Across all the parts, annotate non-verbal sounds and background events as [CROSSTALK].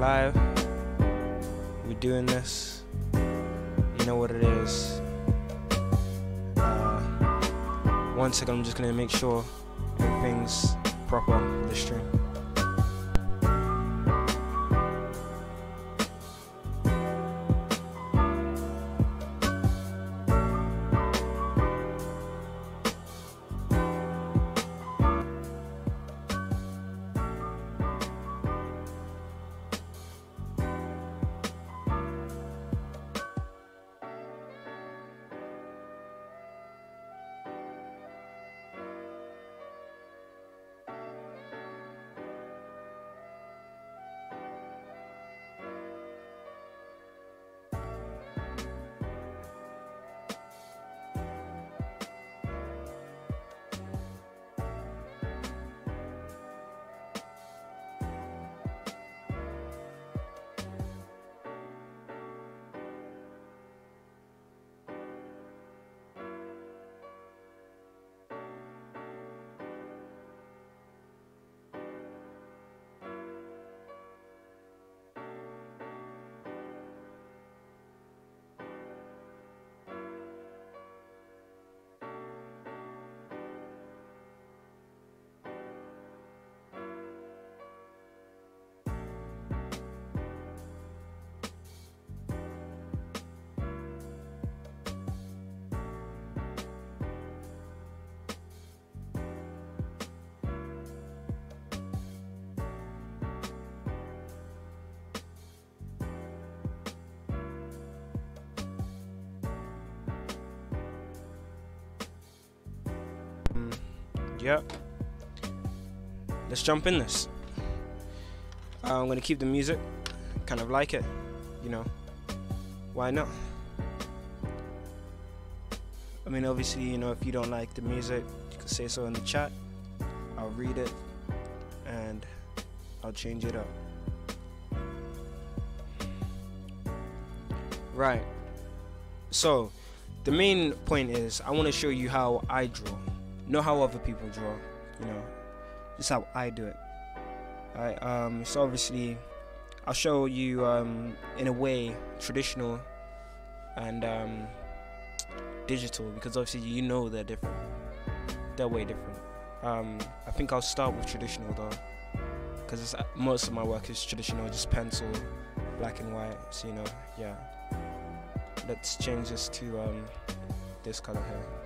alive. We're doing this. You know what it is. Uh, one second, I'm just gonna make sure everything's proper for the stream. Yep. Let's jump in this. Uh, I'm gonna keep the music, kind of like it, you know. Why not? I mean, obviously, you know, if you don't like the music, you can say so in the chat. I'll read it and I'll change it up. Right. So, the main point is I want to show you how I draw, not how other people draw. You know, just how I do it. Alright. Um. So obviously, I'll show you um in a way traditional and um digital because obviously you know they're different. They're way different. Um. I think I'll start with traditional though, because most of my work is traditional, just pencil, black and white. So you know, yeah. Let's change this to um this color here.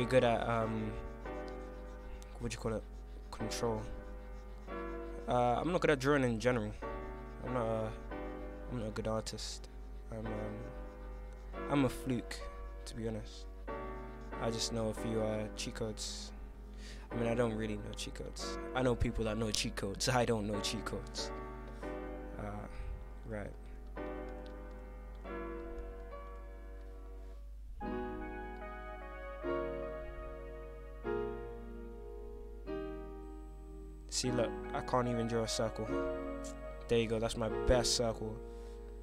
Very good at um what do you call it? Control. Uh, I'm not good at drawing in general. I'm not a, I'm not a good artist. I'm um, I'm a fluke, to be honest. I just know a few uh, cheat codes. I mean, I don't really know cheat codes. I know people that know cheat codes. [LAUGHS] I don't know cheat codes. Uh, right. See, look, I can't even draw a circle. There you go, that's my best circle.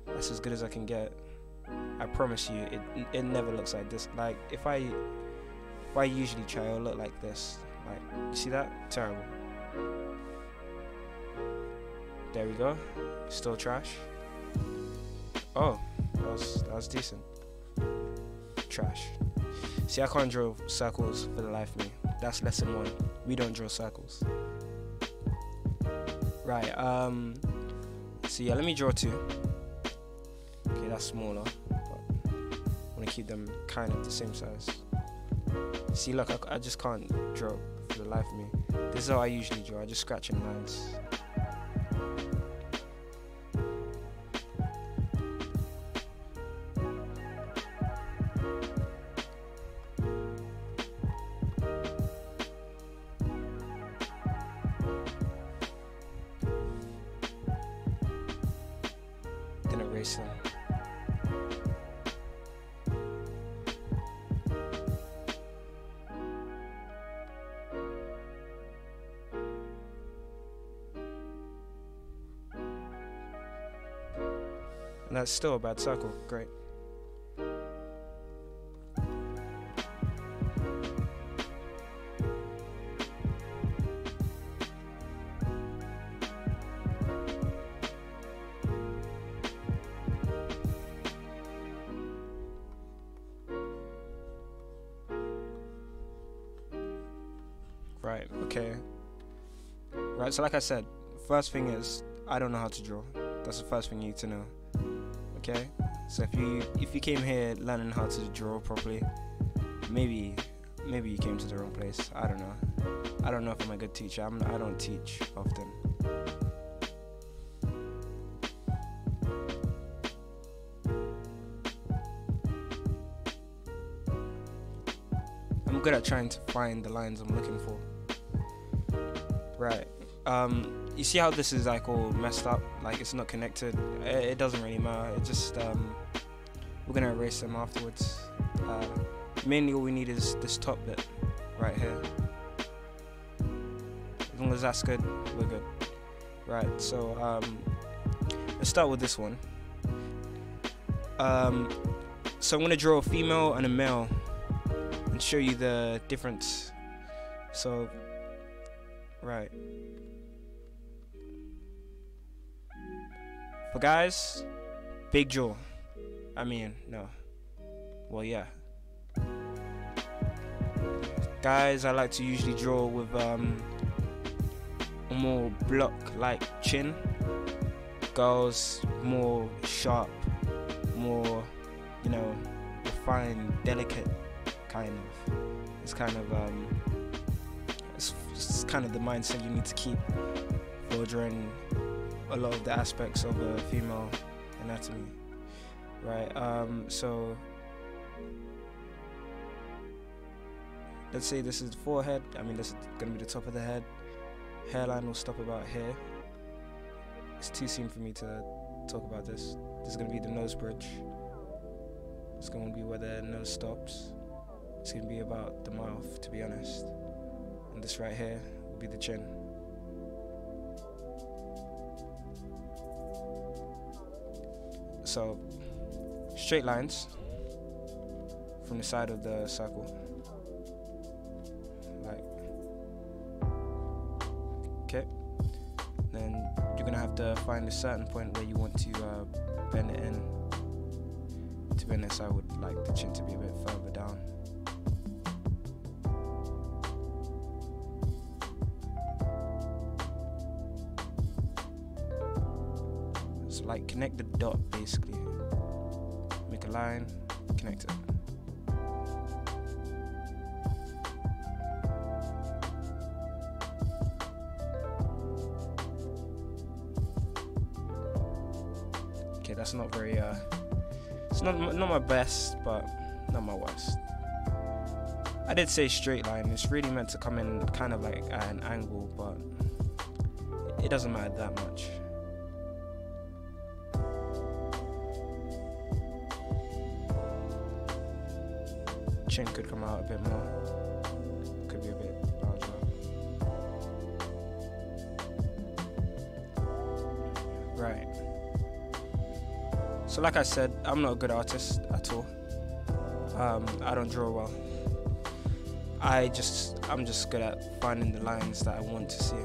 That's as good as I can get. I promise you, it it never looks like this. Like if I if I usually try, it'll look like this. Like you see that? Terrible. There we go. Still trash. Oh, that was that was decent. Trash. See, I can't draw circles for the life of me. That's lesson one. We don't draw circles. Right. Um. So yeah, let me draw two. Okay, that's smaller. But I want to keep them kind of the same size. See, look, I, I just can't draw for the life of me. This is how I usually draw. I just scratch in lines. That's still a bad circle. Great. Right, okay. Right, so like I said, first thing is I don't know how to draw. That's the first thing you need to know. Okay? So if you if you came here learning how to draw properly, maybe maybe you came to the wrong place. I don't know. I don't know if I'm a good teacher. I'm I don't teach often. I'm good at trying to find the lines I'm looking for. Right. Um, you see how this is like all messed up? Like it's not connected. It, it doesn't really matter. It just um, we're gonna erase them afterwards. Uh, mainly, all we need is this top bit right here. As long as that's good, we're good. Right. So um, let's start with this one. Um, so I'm gonna draw a female and a male and show you the difference. So guys, big jaw. I mean, no. Well, yeah. Guys, I like to usually draw with um, a more block-like chin. Girls, more sharp, more, you know, refined, delicate, kind of. It's kind of um, it's kind of the mindset you need to keep for drawing a lot of the aspects of a female anatomy, right? Um, so let's say this is the forehead. I mean, this is gonna be the top of the head. Hairline will stop about here. It's too soon for me to talk about this. This is gonna be the nose bridge. It's gonna be where the nose stops. It's gonna be about the mouth, to be honest. And this right here will be the chin. So, straight lines from the side of the circle. Like, okay. Then you're gonna have to find a certain point where you want to uh, bend it in. To be honest, I would like the chin to be a bit further down. Connect the dot basically. Make a line, connect it. Okay, that's not very uh it's not not my best, but not my worst. I did say straight line. It's really meant to come in kind of like at an angle, but it doesn't matter that much. Out a bit more. Could be a bit larger. Right. So, like I said, I'm not a good artist at all. Um, I don't draw well. I just, I'm just good at finding the lines that I want to see.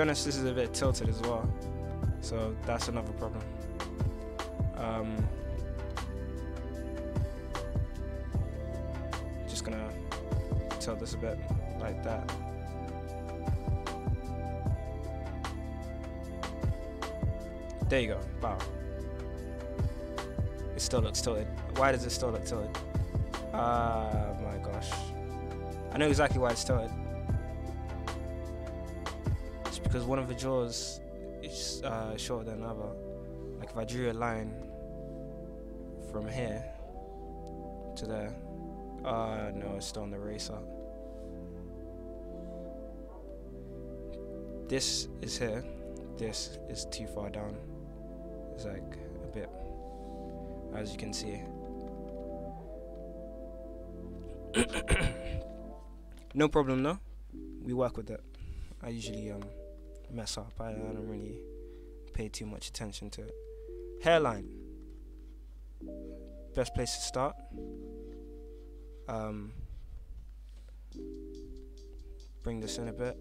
Be honest, this is a bit tilted as well. So that's another problem. Um, just gonna tilt this a bit like that. There you go. Wow. It still looks tilted. Why does it still look tilted? Ah, uh, my gosh. I know exactly why it's tilted. Because one of the jaws is uh, shorter than another. Like if I drew a line from here to there. Uh, no, it's still on the racer. This is here. This is too far down. It's like a bit, as you can see. [COUGHS] no problem though. We work with it. I usually um mess up. I, I don't really pay too much attention to it. Hairline. Best place to start. Um, bring this in a bit.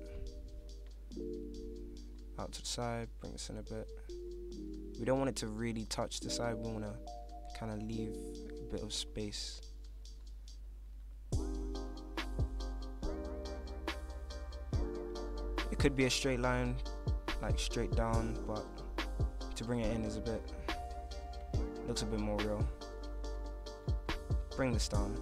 Out to the side. Bring this in a bit. We don't want it to really touch the side. We want to kind of leave a bit of space. Could be a straight line, like straight down, but to bring it in is a bit looks a bit more real. Bring this down.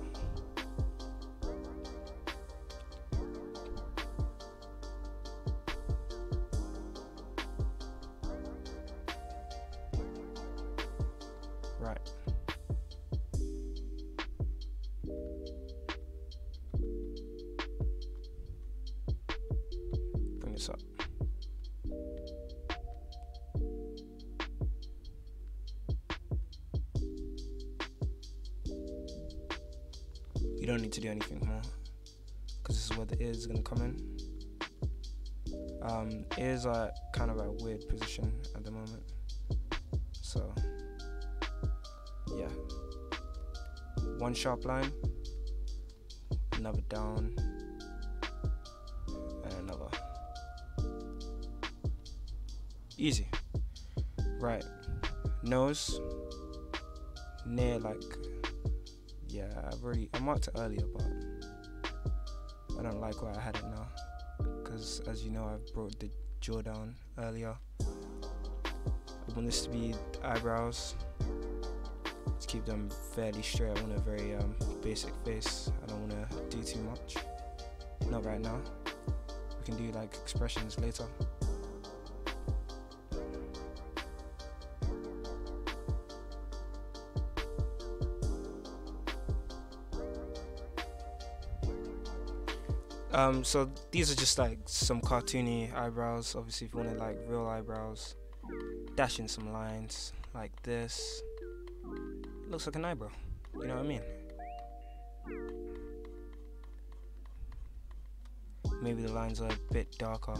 Sharp line, another down, and another. Easy. Right. Nose. Near like yeah, I've already I marked it earlier, but I don't like where I had it now because, as you know, I've brought the jaw down earlier. I want this to be eyebrows. Let's keep them fairly straight. I want a very um, basic face. I don't want to do too much. Not right now. We can do like expressions later. Um, so these are just like some cartoony eyebrows. Obviously, if you want to like real eyebrows, dash in some lines like this. Looks like an eyebrow. You know what I mean? Maybe the lines are a bit darker.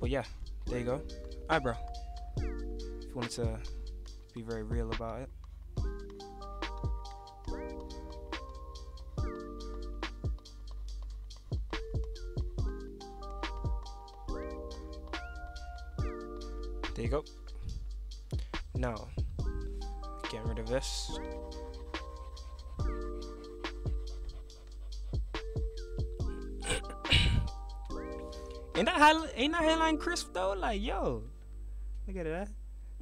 But yeah, there you go. Eyebrow. If you wanted to be very real about it. There you go. Now, get rid of this. [COUGHS] ain't that high, ain't that hairline crisp though? Like yo, look at that.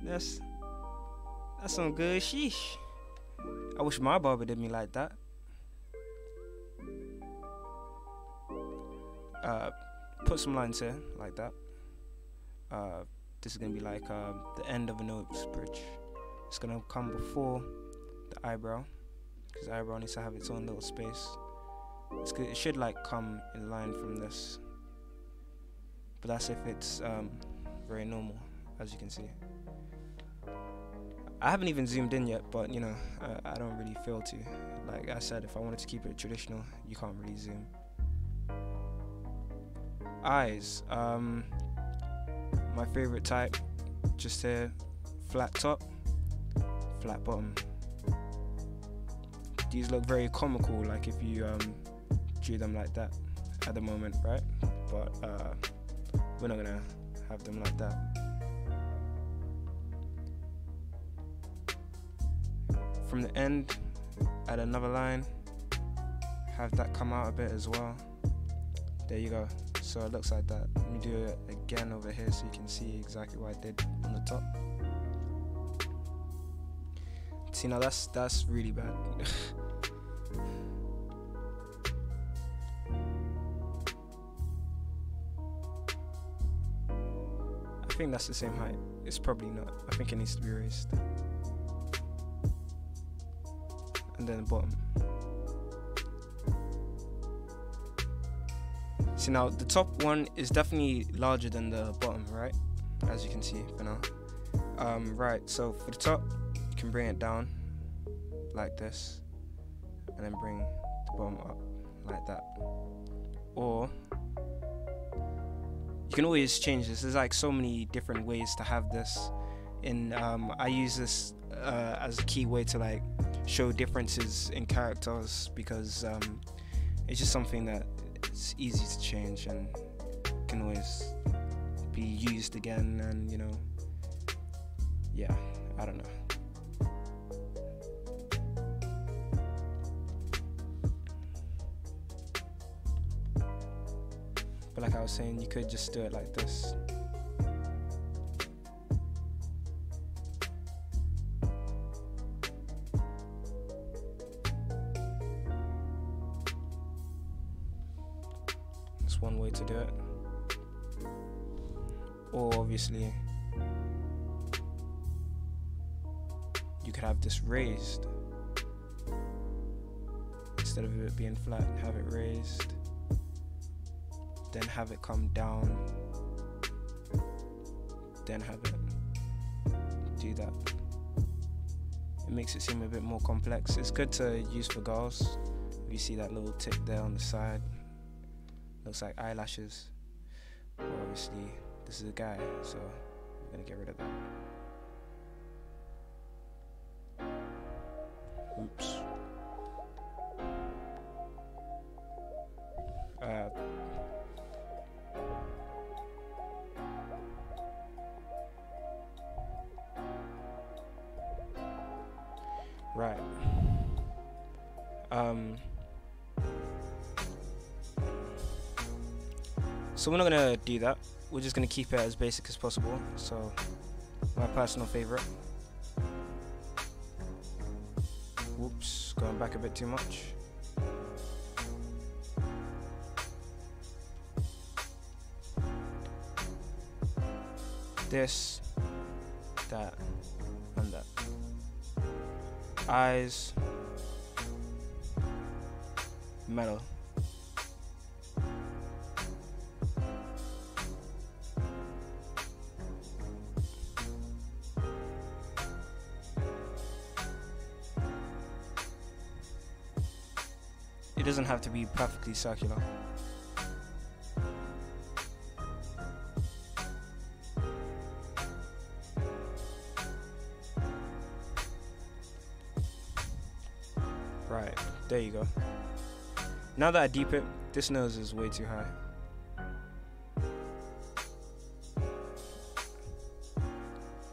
That's that's some good sheesh. I wish my barber did me like that. Uh, put some lines here like that. Uh, this is gonna be like uh, the end of a nose bridge. It's gonna come before the eyebrow, because eyebrow needs to have its own little space. Good. It should like come in line from this, but that's if it's um, very normal, as you can see. I haven't even zoomed in yet, but you know, I, I don't really feel to. Like I said, if I wanted to keep it traditional, you can't really zoom. Eyes. Um, my favorite type, just here, flat top, flat bottom. These look very comical, like if you um, drew them like that at the moment, right? But uh, we're not gonna have them like that. from the end, add another line, have that come out a bit as well. There you go. So it looks like that. Let me do it again over here so you can see exactly what I did on the top. See now that's that's really bad. [LAUGHS] I think that's the same height. It's probably not. I think it needs to be raised. And then the bottom. Now the top one is definitely larger than the bottom, right? As you can see for now. Um, right, so for the top, you can bring it down like this, and then bring the bottom up like that. Or you can always change this. There's like so many different ways to have this. And um, I use this uh, as a key way to like show differences in characters because um, it's just something that it's easy to change and can always be used again and you know yeah i don't know. But like i was saying you could just do it like this one way to do it. Or obviously, you could have this raised. Instead of it being flat, have it raised. Then have it come down. Then have it do that. It makes it seem a bit more complex. It's good to use for girls. If you see that little tip there on the side looks like eyelashes. But obviously, this is a guy, so I'm gonna get rid of that. So we're not gonna do that. We're just gonna keep it as basic as possible. So my personal favorite. Whoops, going back a bit too much. This, that, and that. Eyes, metal. To be perfectly circular. Right, there you go. Now that I deep it, this nose is way too high.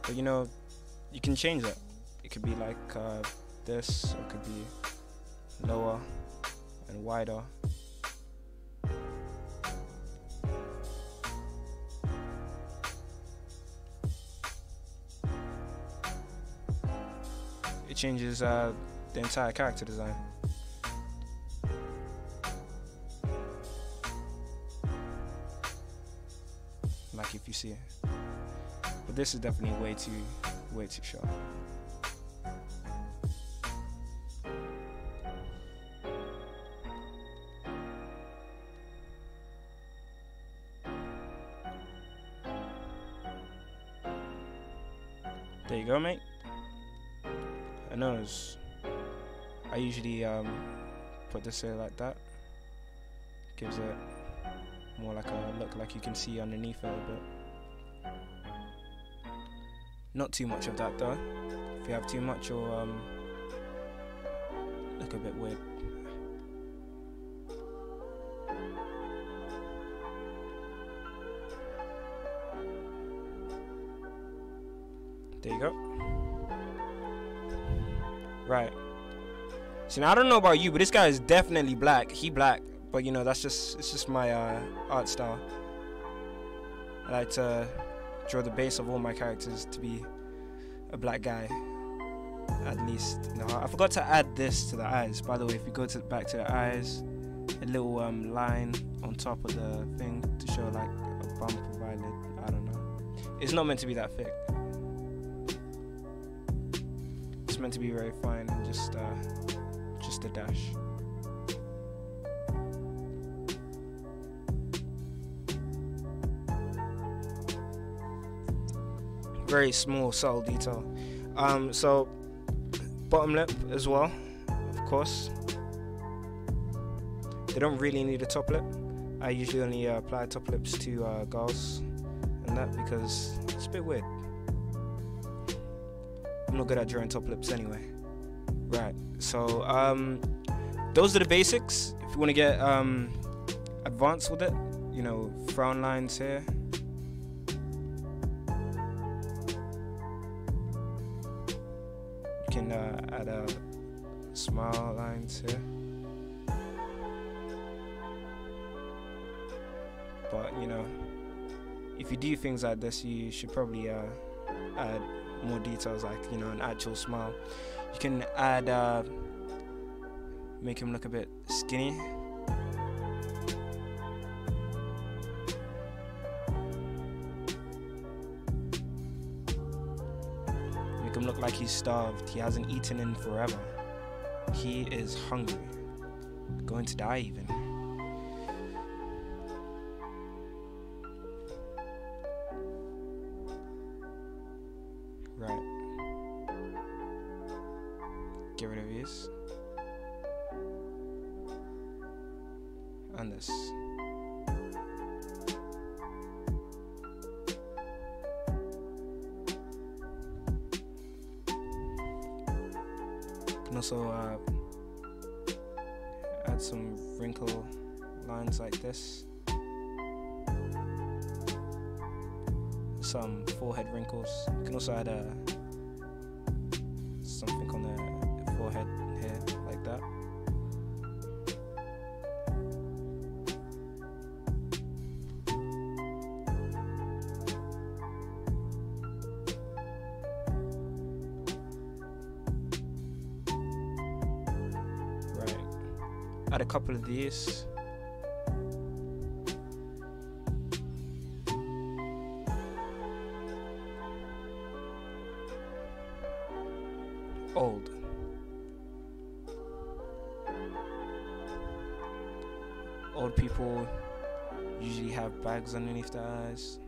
But you know, you can change that. It could be like uh, this, or it could be lower and wider. It changes uh, the entire character design. Like if you see it. But this is definitely way too, way too sharp. There you go, mate. A nose. I usually um, put this here like that. Gives it more like a look like you can see underneath it a bit. Not too much of that though. If you have too much, you'll um, look a bit weird. There you go. Right. See, now I don't know about you, but this guy is definitely black. He black, but you know that's just it's just my uh, art style. I like to draw the base of all my characters to be a black guy, at least. No, I forgot to add this to the eyes. By the way, if you go to back to the eyes, a little um, line on top of the thing to show like a bump of eyelid. I don't know. It's not meant to be that thick. Meant to be very fine and just uh, just a dash. Very small, subtle detail. Um, so bottom lip as well, of course. They don't really need a top lip. I usually only uh, apply top lips to uh, girls and that because it's a bit weird. I'm not good at drawing top lips anyway. Right, so um, those are the basics. If you want to get um, advanced with it, you know, frown lines here. You can uh, add a smile lines here. But you know, if you do things like this, you should probably uh, add more details, like you know, an actual smile. You can add, uh, make him look a bit skinny. Make him look like he's starved. He hasn't eaten in forever. He is hungry. Going to die even. Can also uh, add some wrinkle lines like this. Some forehead wrinkles. You can also add a eyes.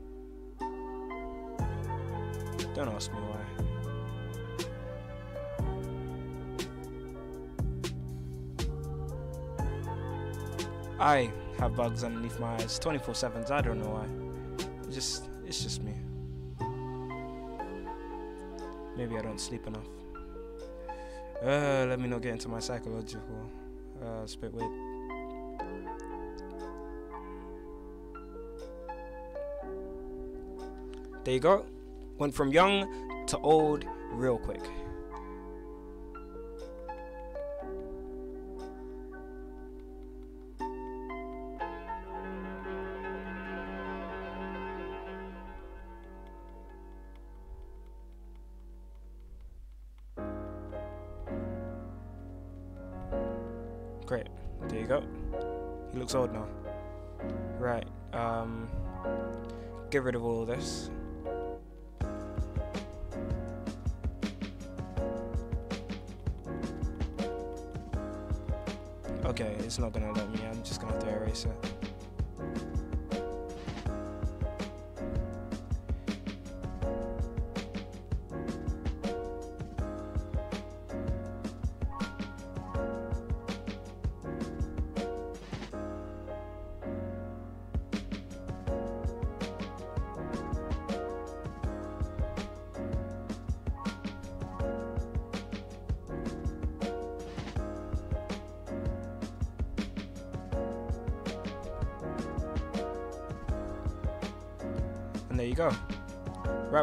Don't ask me why. I have bugs underneath my eyes 24 7s. I don't know why. It's just, it's just me. Maybe I don't sleep enough. Uh, let me not get into my psychological. Uh, it's a bit weird. There you go. Went from young to old real quick. Great. There you go. He looks old now.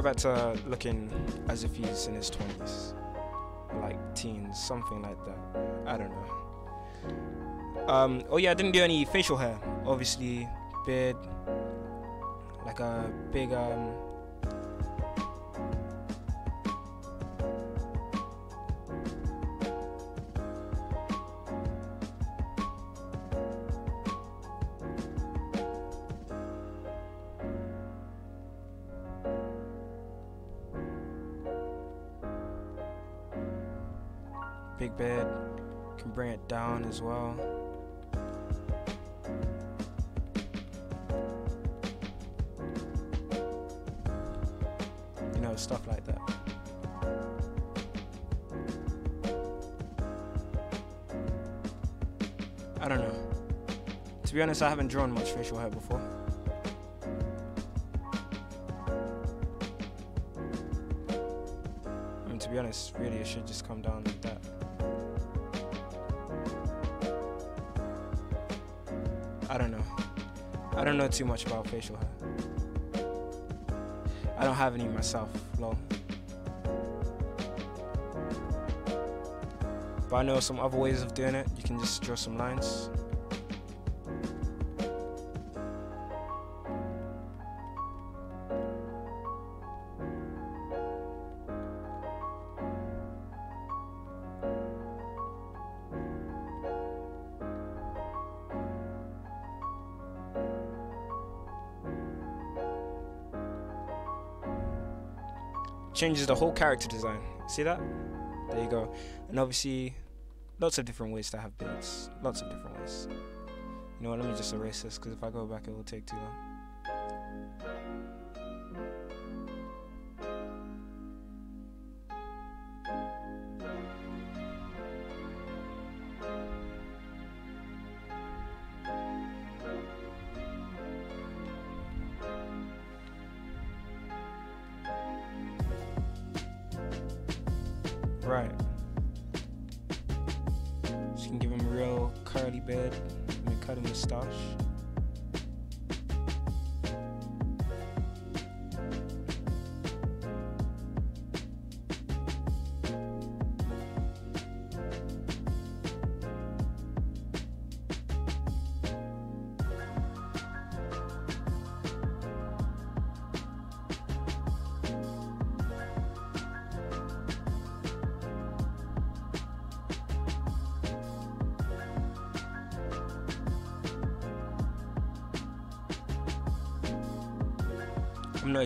To looking as if he's in his 20s. Like 17, something like that. I don't know. Um, oh yeah, I didn't do any facial hair. Obviously, beard, like a big um. As well. You know, stuff like that. I don't know. To be honest, I haven't drawn much facial hair before. I mean, to be honest, really, it should just come down too much about facial hair. I don't have any myself, lol. But I know some other ways of doing it. You can just draw some lines. Changes the whole character design. See that? There you go. And obviously, lots of different ways to have beards. Lots of different ways. You know what? Let me just erase this because if I go back, it will take too long.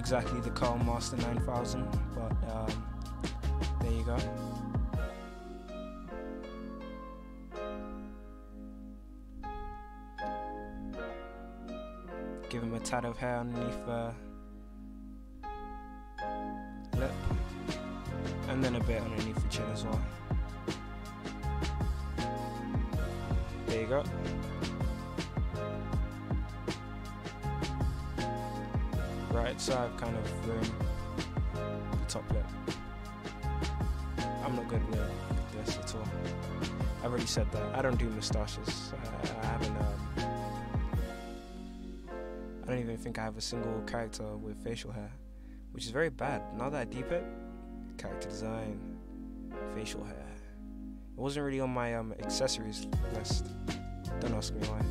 Exactly the Carl Master 9000, but um, there you go. Give him a tad of hair underneath the lip, and then a bit underneath the chin as well. There you go. Right side kind of room, the top lip. I'm not good with this at all. I've already said that. I don't do moustaches. I, I haven't. Um, I don't even think I have a single character with facial hair, which is very bad. Now that I deep it, character design, facial hair. It wasn't really on my um, accessories list. Don't ask me why.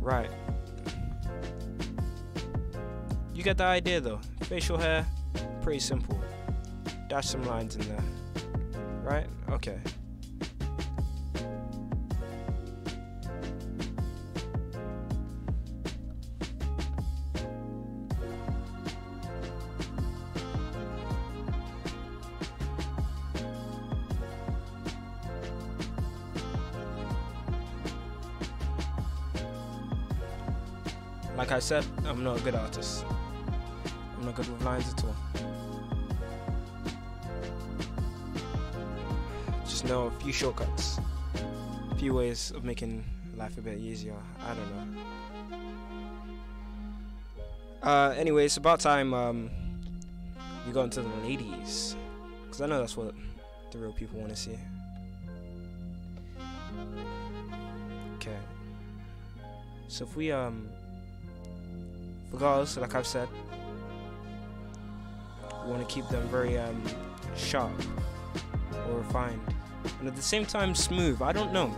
Right. You get the idea though. Facial hair, pretty simple. Dash some lines in there. Right? Okay. Like I said, I'm not a good artist. I'm not good with lines at all. Just know a few shortcuts, a few ways of making life a bit easier. I don't know. Uh, anyway, it's about time um, we got into the ladies, because I know that's what the real people want to see. Okay. So if we um regardless, like I've said, want to keep them very um, sharp or refined, and at the same time smooth. I don't know.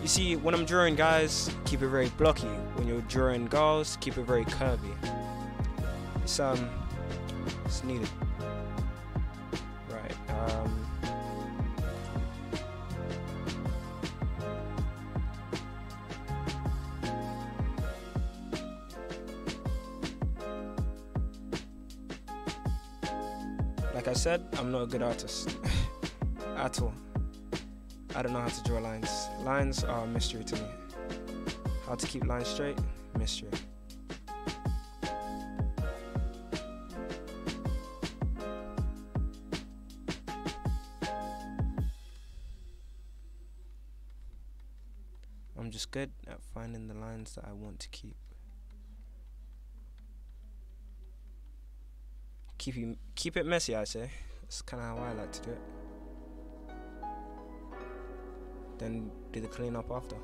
You see, when I'm drawing guys, keep it very blocky. When you're drawing girls, keep it very curvy. It's um, it's needed. I'm not a good artist [SIGHS] at all. I don't know how to draw lines. Lines are a mystery to me. How to keep lines straight? Mystery. I'm just good at finding the lines that I want to keep. Keep you keep it messy, I say. That's kind of how I like to do it. Then do the cleanup after.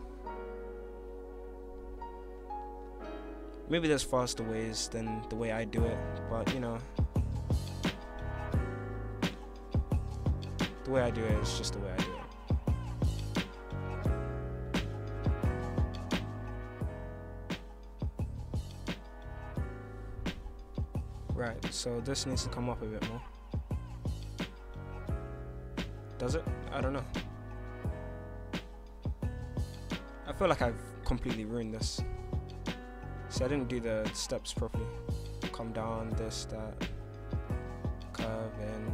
Maybe there's faster ways than the way I do it, but you know, the way I do it is just the way I do it. Right, so this needs to come up a bit more. Does it? I don't know. I feel like I've completely ruined this. See, I didn't do the steps properly. Come down, this, that, curve in.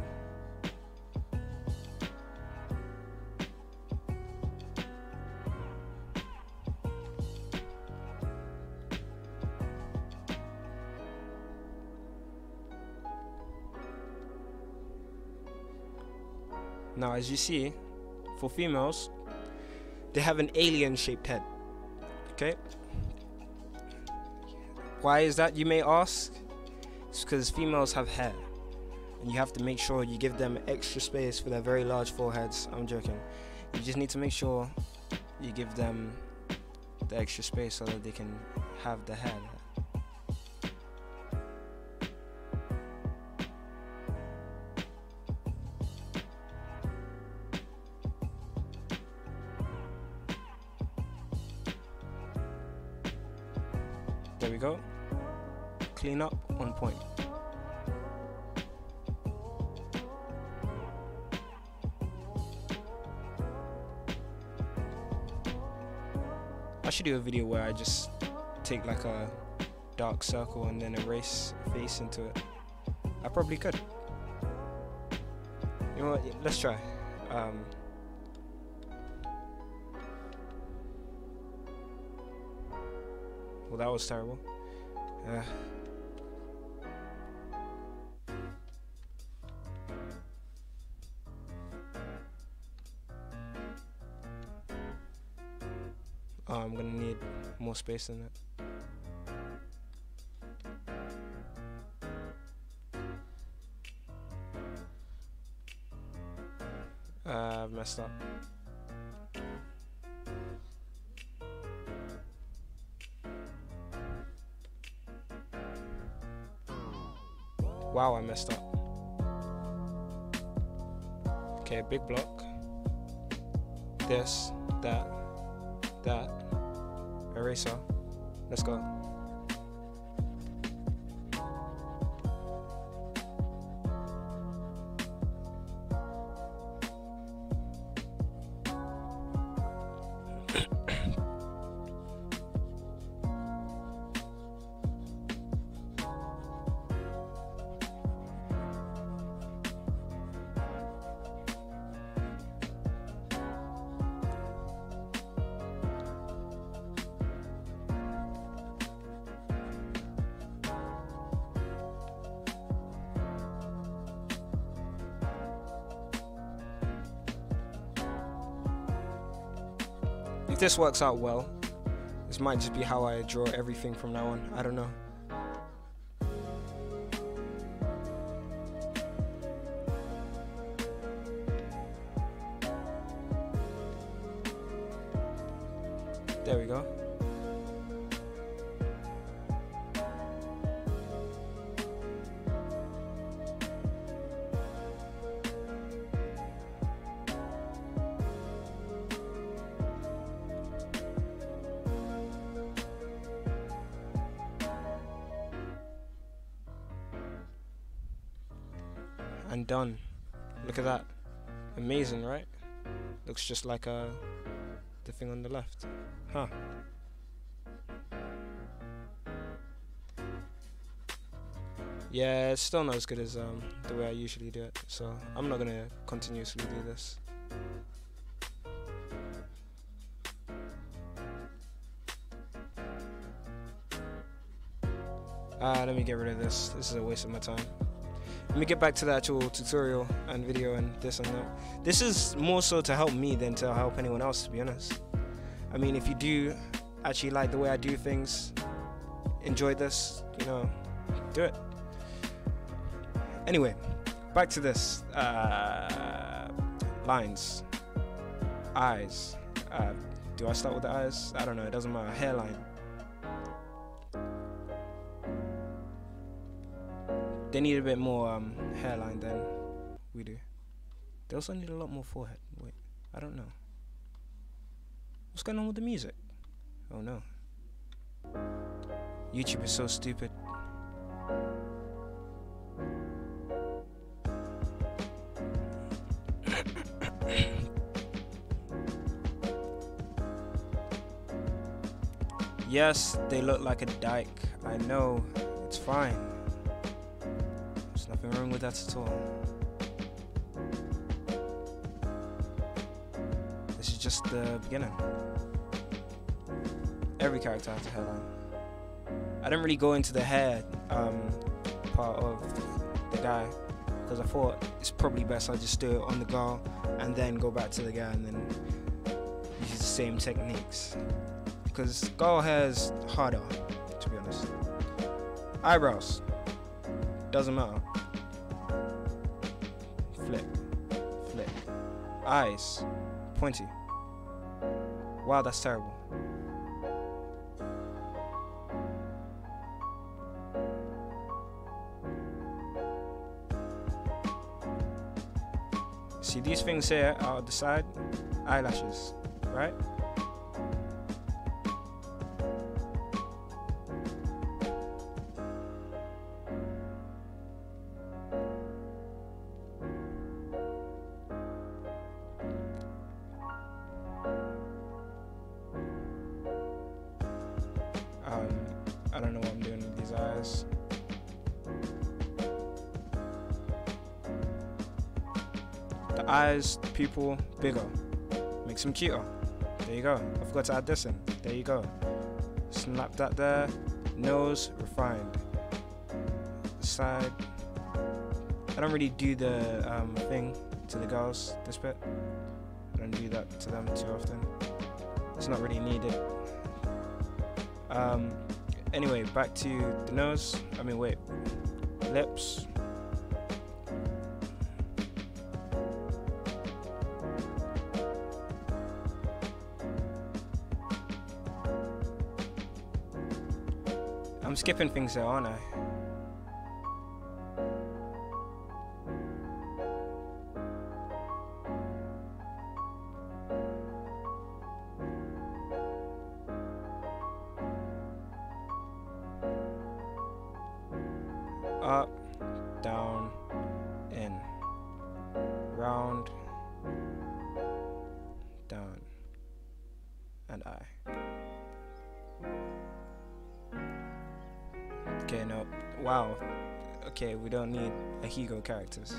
As you see, for females, they have an alien shaped head. Okay? Why is that, you may ask? It's because females have hair. And you have to make sure you give them extra space for their very large foreheads. I'm joking. You just need to make sure you give them the extra space so that they can have the hair do a video where I just take like a dark circle and then erase face into it. I probably could. You know what? Let's try. Um, well, that was terrible. Uh, more space than that. Uh, I've messed up. Wow, I messed up. Okay, big block. This, that, that. Eraser. Let's go. This works out well, this might just be how I draw everything from now on. I don't know. Just like uh, the thing on the left. Huh. Yeah, it's still not as good as um, the way I usually do it, so I'm not gonna continuously do this. Ah, let me get rid of this. This is a waste of my time. Let me get back to the actual tutorial and video and this and that. This is more so to help me than to help anyone else, to be honest. I mean, if you do actually like the way I do things, enjoy this, you know, do it. Anyway, back to this. Uh, lines, eyes. Uh, do I start with the eyes? I don't know. It doesn't matter. Hairline. They need a bit more um, hairline than we do. They also need a lot more forehead. Wait, I don't know. What's going on with the music? Oh no. YouTube is so stupid. [COUGHS] yes, they look like a dyke. I know. It's fine. Nothing wrong with that at all. This is just the beginning. Every character has a hairline. I didn't really go into the hair um, part of the guy because I thought it's probably best I just do it on the girl and then go back to the guy and then use the same techniques. Because girl hair is harder, to be honest. Eyebrows doesn't matter. Eyes pointy. Wow, that's terrible. See these things here are the side eyelashes, right? Pupil, bigger. Makes them cuter. There you go. I forgot to add this in. There you go. Snap that there. Nose, refined. Side. I don't really do the um, thing to the girls, this bit. I don't do that to them too often. It's not really needed. Um, anyway, back to the nose. I mean, wait. Lips. Skipping things there, aren't I? Characters.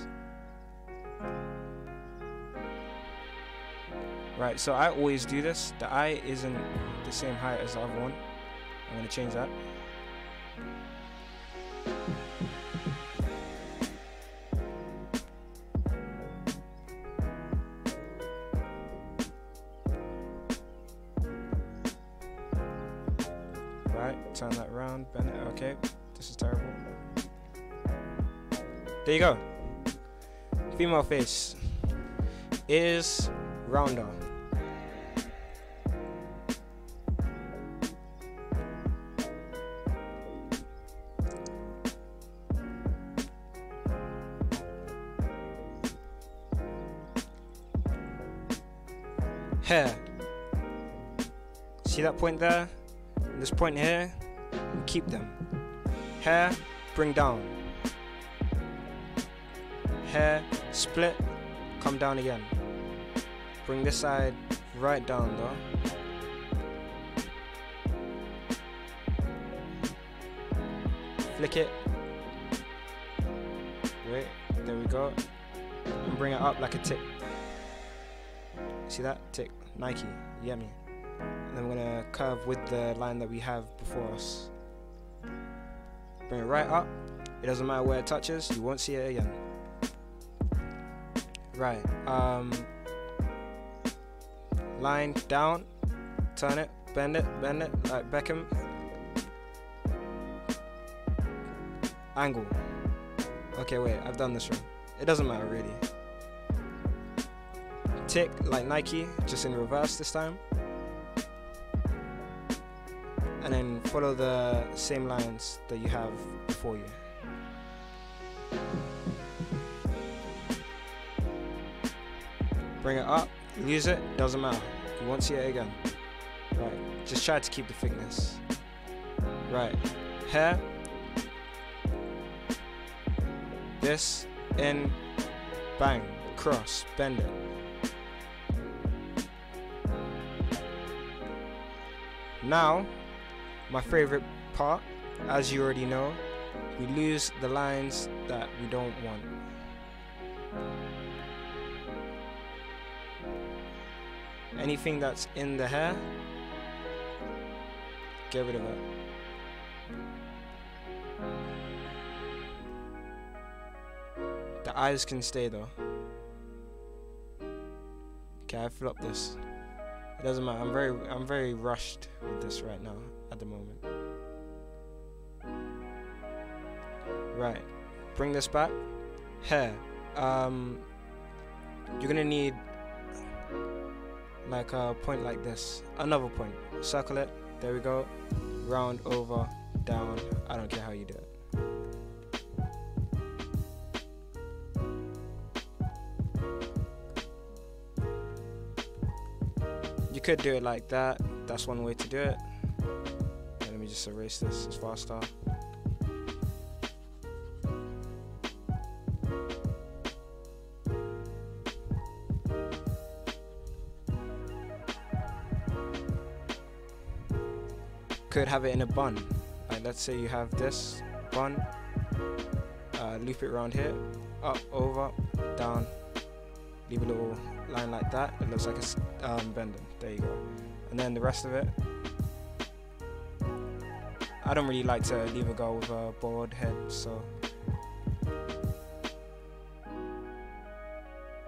Right, so I always do this. The eye isn't the same height as the other one. I'm gonna change that. Right, turn that around, bend it. Okay, this is terrible. There you go. Female face is rounder. Hair. See that point there? This point here, keep them. Hair, bring down. Hair, split, come down again. Bring this side right down though. Flick it. Wait, there we go. And bring it up like a tick. See that? Tick. Nike. Yummy. And then we're gonna curve with the line that we have before us. Bring it right up. It doesn't matter where it touches, you won't see it again. Right. Um, line down, turn it, bend it, bend it like Beckham. Angle. Okay, wait, I've done this wrong. It doesn't matter really. Tick like Nike, just in reverse this time. And then follow the same lines that you have before you. Bring it up, lose it, doesn't matter. You won't see it again. Right, just try to keep the thickness. Right, hair. This, in, bang, cross, bend it. Now, my favorite part, as you already know, we lose the lines that we don't want. Anything that's in the hair, get rid of it. The eyes can stay though. Okay, I flip this. It doesn't matter. I'm very I'm very rushed with this right now at the moment. Right. Bring this back. Hair. Um you're gonna need like a point like this. Another point. Circle it. There we go. Round over, down. I don't care how you do it. You could do it like that. That's one way to do it. let me just erase this. It's faster. Could have it in a bun. Like let's say you have this bun, uh, loop it around here, up, over, down, leave a little line like that. It looks like it's um, bending. There you go. And then the rest of it, I don't really like to leave a girl with a bald head, so.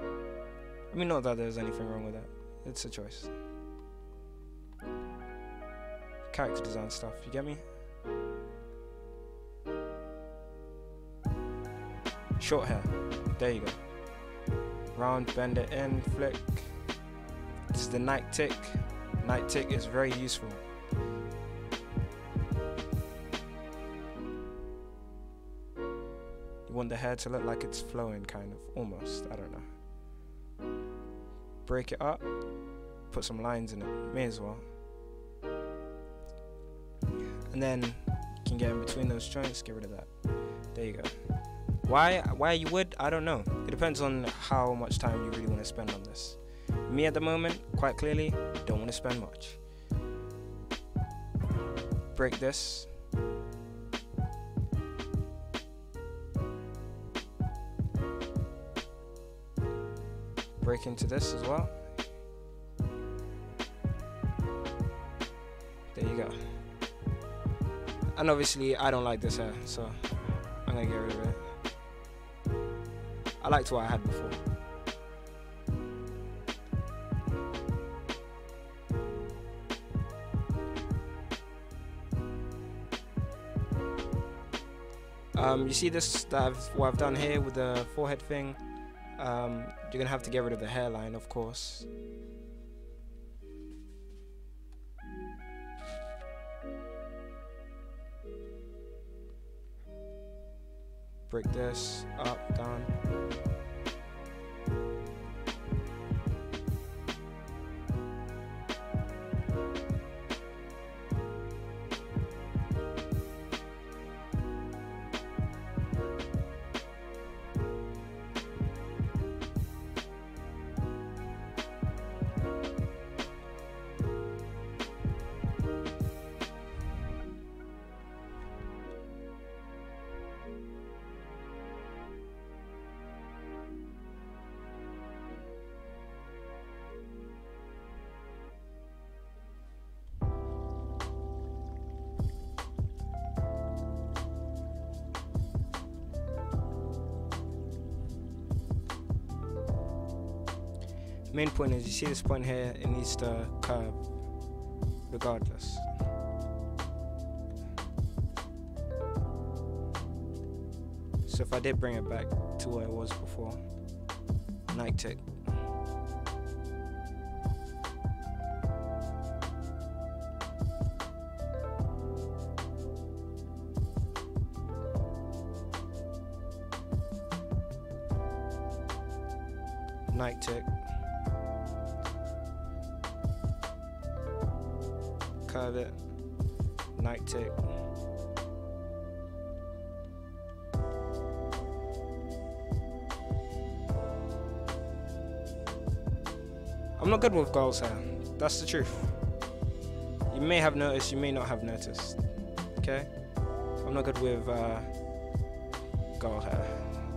I mean, not that there's anything wrong with that. It's a choice character design stuff. You get me? Short hair. There you go. Round, bend it in, flick. This is the Nike tick. Nike tick is very useful. You want the hair to look like it's flowing, kind of, almost. I don't know. Break it up, put some lines in it. May as well and then you can get in between those joints get rid of that. There you go. Why why you would i don't know. It depends on how much time you really want to spend on this. Me at the moment quite clearly don't want to spend much. Break this. Break into this as well and obviously, I don't like this hair, so I'm gonna get rid of it. I liked what I had before. Um, you see this that I've, what I've done here with the forehead thing um, you're gonna have to get rid of the hairline of course break this up, main point is you see this point here, it needs to curve regardless. So if I did bring it back to where it was before, Nike tick. With girls' hair. That's the truth. You may have noticed, you may not have noticed. Okay? I'm not good with uh, girl hair.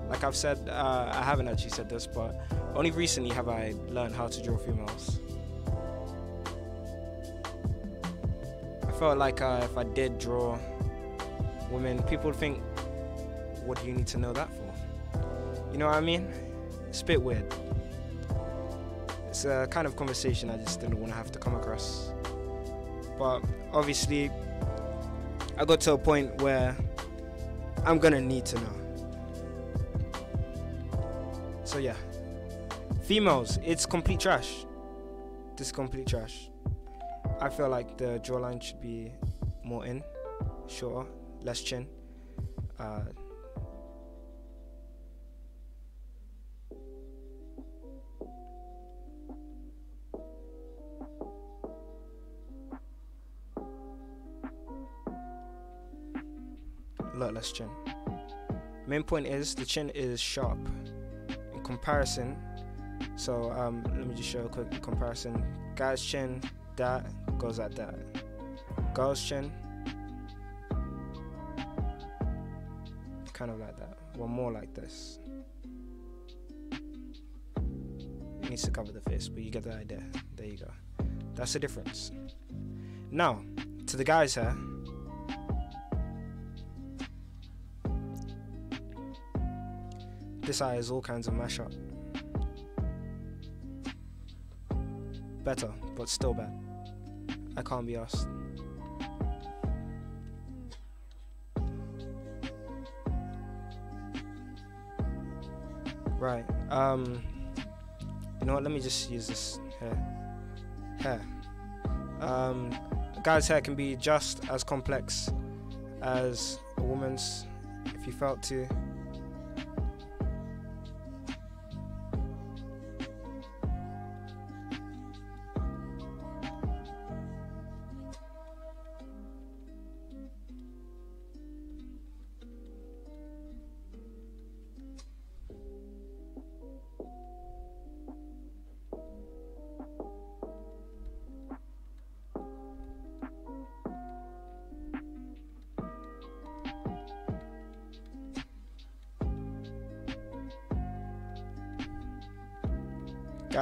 Like I've said, uh, I haven't actually said this, but only recently have I learned how to draw females. I felt like uh, if I did draw women, people would think, what do you need to know that for? You know what I mean? It's a bit weird. It's a kind of conversation I just didn't want to have to come across. But obviously, I got to a point where I'm gonna need to know. So yeah, females, it's complete trash. This is complete trash. I feel like the jawline should be more in, shorter, less chin. Uh, chin. Main point is the chin is sharp in comparison. So um, let me just show a quick comparison. Guy's chin, that goes like that. Girl's chin, kind of like that. One more like this. It needs to cover the face, but you get the idea. There you go. That's the difference. Now, to the guys here. Is all kinds of mashup. Better, but still bad. I can't be asked. Right. Um. You know what? Let me just use this hair. Hair. Um. A guy's hair can be just as complex as a woman's, if you felt to.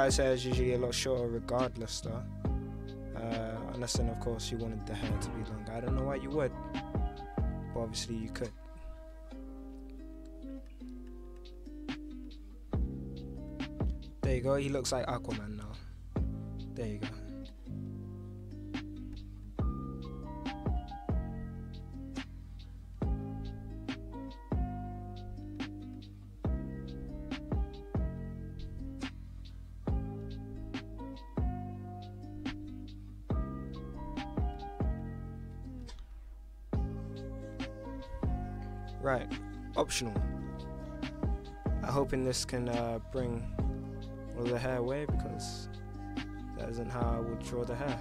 Guys' hair is usually a lot shorter regardless though. Uh, unless then of course you wanted the hair to be longer. I don't know why you would. But obviously you could. There you go, he looks like Aquaman now. There you go. Hoping this can uh, bring all the hair away because that isn't how I would draw the hair.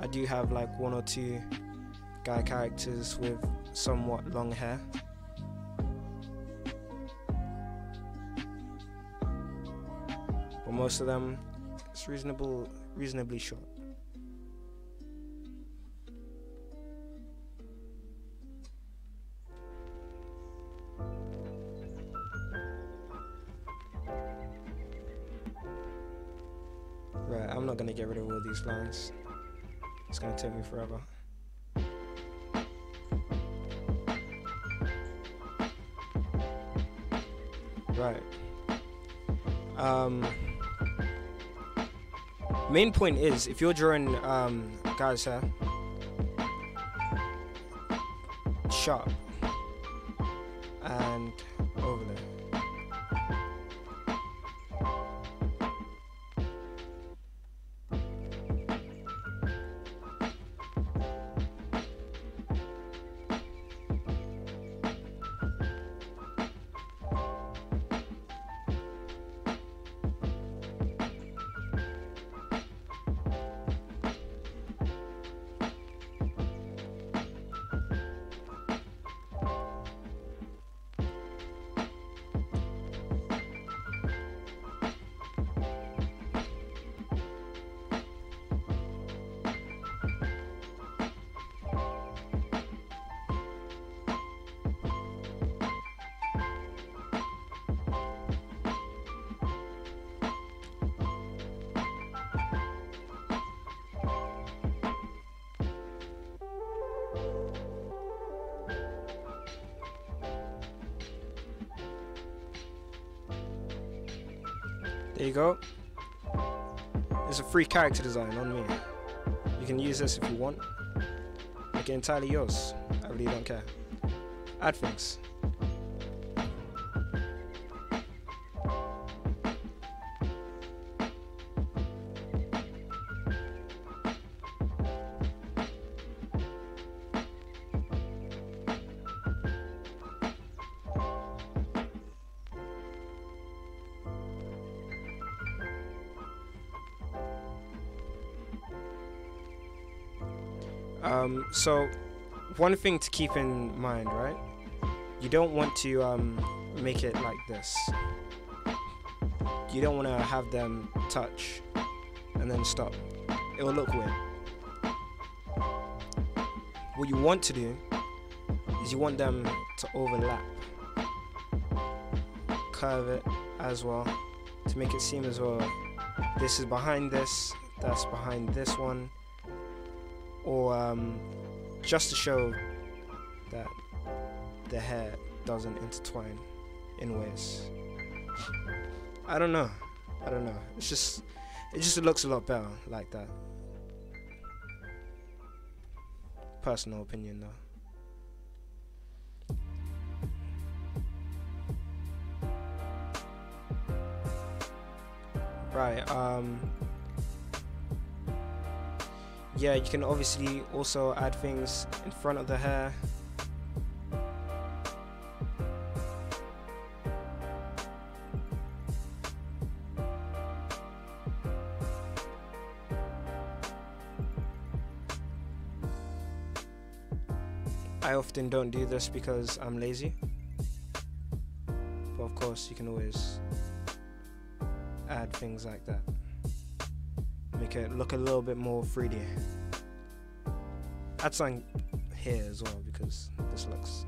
I do have like one or two guy characters with somewhat long hair. But most of them, it's reasonable, reasonably short. It's gonna take me forever. Right. um, main point is if you're drawing um, guys here, sharp There you go. It's a free character design on me. You can use this if you want. Make it entirely yours. I really don't care. Add things. So, one thing to keep in mind, right? You don't want to um, make it like this. You don't want to have them touch and then stop. It will look weird. What you want to do is you want them to overlap. Curve it as well to make it seem as well this is behind this, that's behind this one or um, just to show that the hair doesn't intertwine in ways. I don't know. I don't know. It's just it just looks a lot better like that. Personal opinion though. Right, um yeah, you can obviously also add things in front of the hair. I often don't do this because I'm lazy. But of course, you can always add things like that make it look a little bit more 3D. Add something here as well because this looks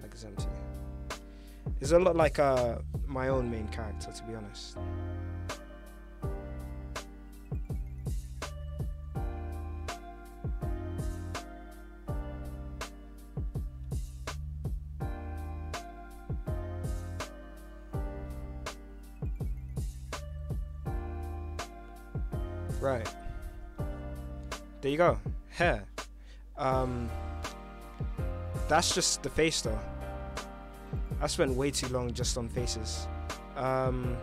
like it's empty. It's a lot like uh, my own main character, to be honest. You go. Hair. Um, that's just the face though. I spent way too long just on faces. Um,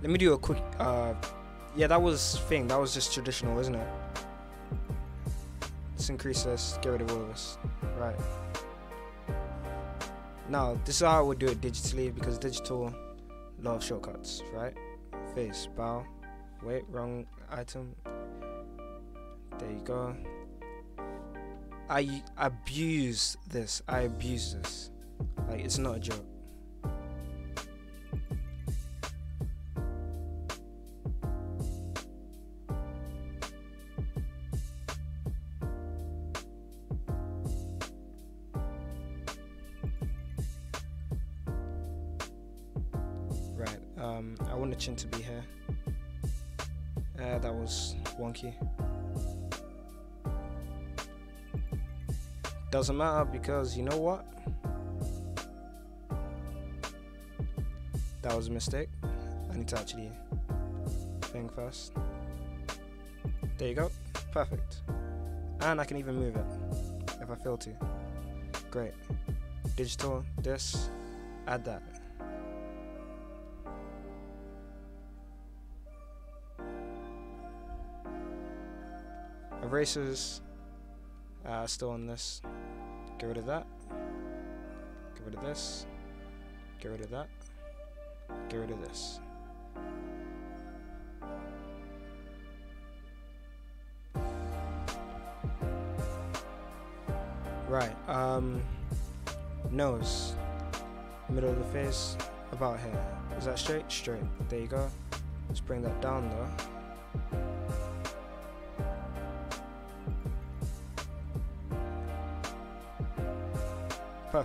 let me do a quick. Uh, yeah, that was thing. That was just traditional, isn't it? Let's increase this. Get rid of all of this. Right. Now, this is how I would do it digitally because digital of shortcuts, right? Face, bow, wait, wrong item. There you go. I abuse this. I abuse this. Like, it's not a joke. Doesn't matter because you know what? That was a mistake. I need to actually thing first. There you go. Perfect. And I can even move it if I feel to. Great. Digital, this, add that. Erasers, uh, still on this. Get rid of that. Get rid of this. Get rid of that. Get rid of this. Right, um, nose, middle of the face, about here. Is that straight? Straight. There you go. Let's bring that down though.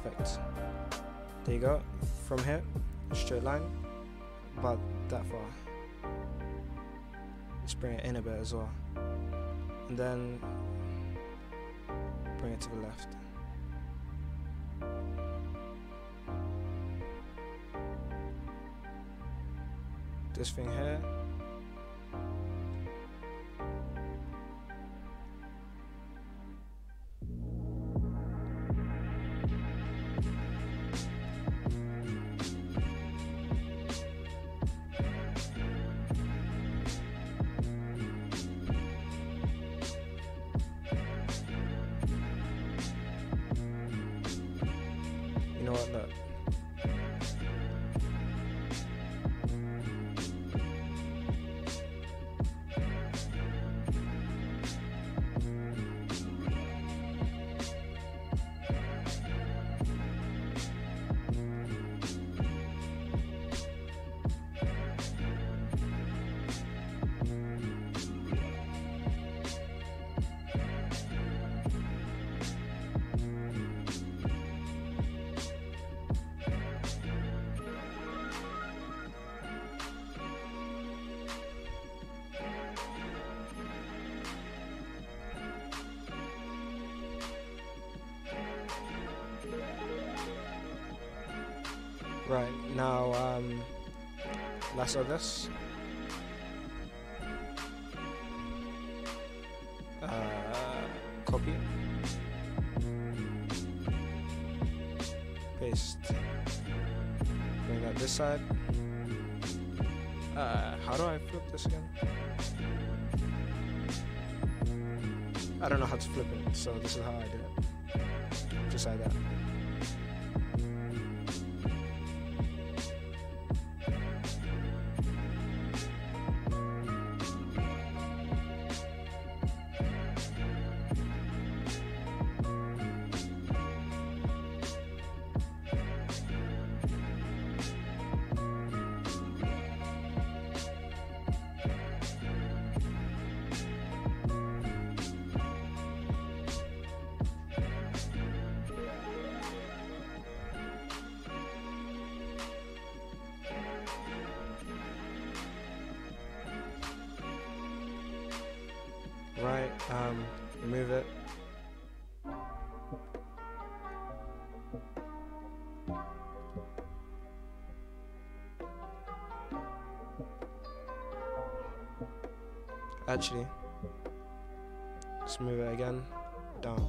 Perfect. There you go. From here, straight line, about that far. Let's bring it in a bit as well. And then bring it to the left. This thing here. Now, um, lasso this. Uh, copy. Paste. Bring that this side. Uh, how do I flip this again? I don't know how to flip it, so this is how I do it. Just like that. Actually, let's move it again, down.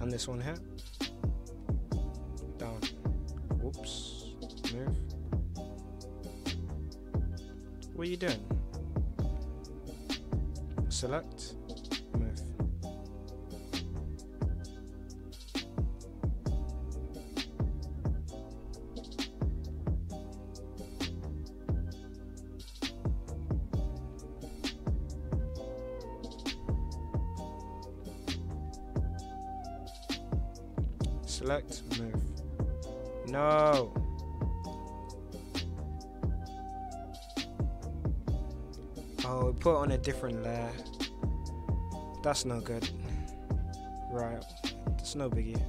And this one here, down. Whoops, move. What are you doing? Select, move. Different layer. That's no good. Right, that's no biggie.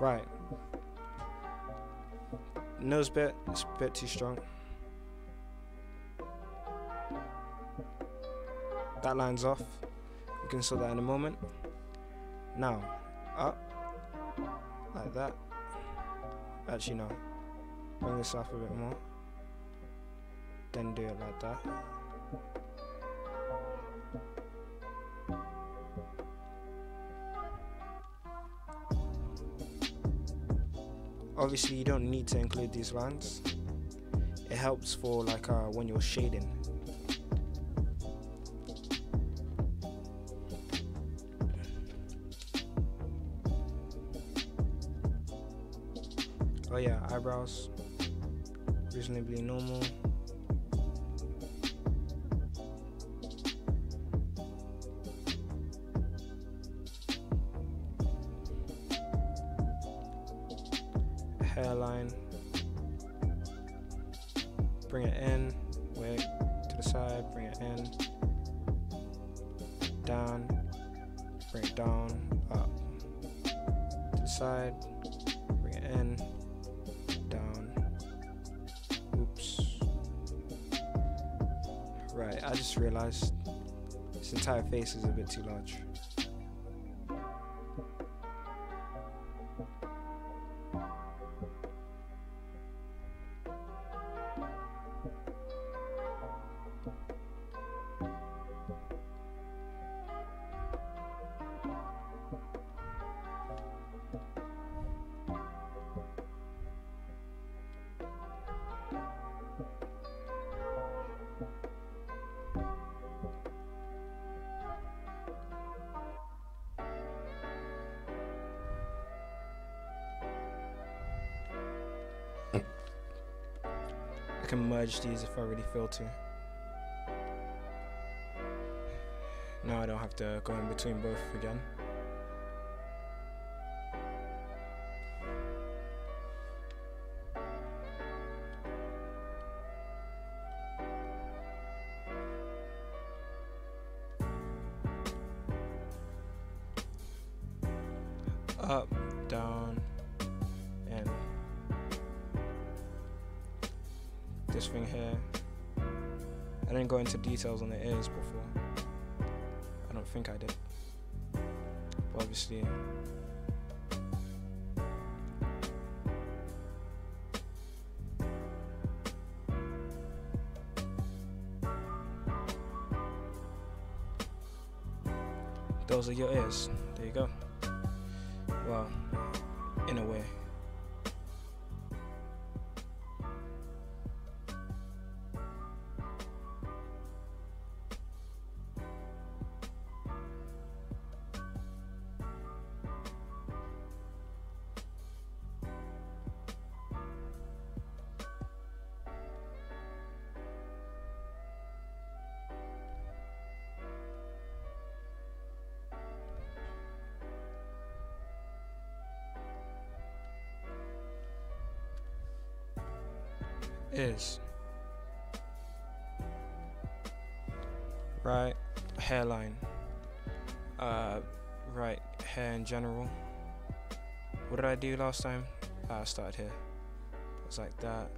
Right. Nose bit, it's a bit too strong. that line's off. We can sort that in a moment. Now, up, like that. Actually, no. Bring this up a bit more. Then do it like that. Obviously, you don't need to include these lines. It helps for like uh, when you're shading. Reasonably normal. Face is a bit too large. Can merge these if I really feel to. Now I don't have to go in between both again. Details on the ears before. I don't think I did. But obviously, those are your ears. Is. Right hairline. Uh right hair in general. What did i do last time? Uh, i started here. It's like that